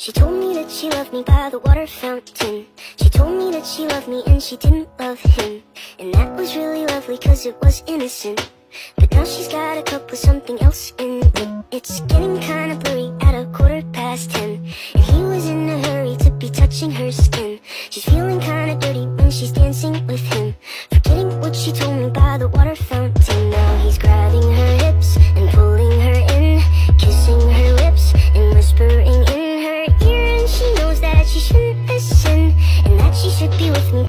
She told me that she loved me by the water fountain. She told me that she loved me and she didn't love him. And that was really lovely cause it was innocent. But now she's gotta cope with something else in it. It's getting kinda blurry at a quarter past ten. And he was in a hurry to be touching her skin. She's feeling kinda dirty when she's dancing with him. Forgetting what she told me by the water fountain. should be with me.